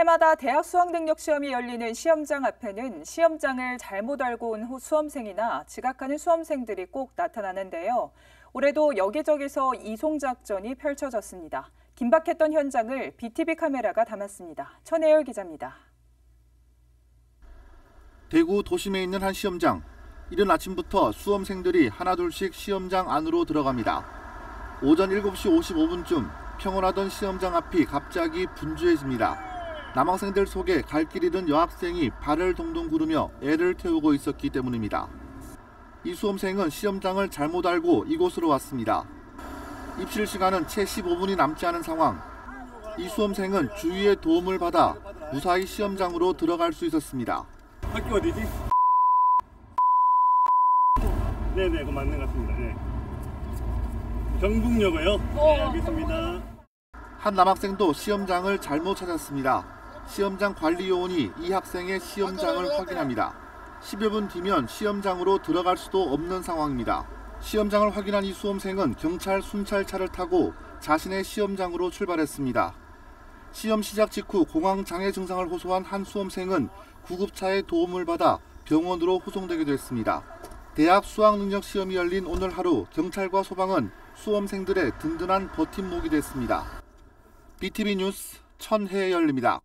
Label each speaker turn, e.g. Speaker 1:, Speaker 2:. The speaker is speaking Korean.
Speaker 1: 해마다 대학 수학 능력 시험이 열리는 시험장 앞에는 시험장을 잘못 알고 온후 수험생이나 지각하는 수험생들이 꼭 나타나는데요. 올해도 여기저기서 이송 작전이 펼쳐졌습니다. 긴박했던 현장을 BTV 카메라가 담았습니다. 천혜열 기자입니다.
Speaker 2: 대구 도심에 있는 한 시험장. 이른 아침부터 수험생들이 하나둘씩 시험장 안으로 들어갑니다. 오전 7시 55분쯤 평온하던 시험장 앞이 갑자기 분주해집니다. 남학생들 속에 갈 길 잃은 여학생이 발을 동동 구르며 애를 태우고 있었기 때문입니다. 이 수험생은 시험장을 잘못 알고 이곳으로 왔습니다. 입실 시간은 채 15분이 남지 않은 상황. 이 수험생은 주위의 도움을 받아 무사히 시험장으로 들어갈 수 있었습니다.
Speaker 3: 학교 어디지? 네네, 그거 맞는 것 같습니다. 네. 경북여고요. 네, 알겠습니다.
Speaker 2: 한 남학생도 시험장을 잘못 찾았습니다. 시험장 관리 요원이 이 학생의 시험장을 확인합니다. 10여 분 뒤면 시험장으로 들어갈 수도 없는 상황입니다. 시험장을 확인한 이 수험생은 경찰 순찰차를 타고 자신의 시험장으로 출발했습니다. 시험 시작 직후 공황 장애 증상을 호소한 한 수험생은 구급차의 도움을 받아 병원으로 후송되기도 했습니다. 대학 수학 능력 시험이 열린 오늘 하루 경찰과 소방은 수험생들의 든든한 버팀목이 됐습니다. BTV 뉴스 천혜열입니다.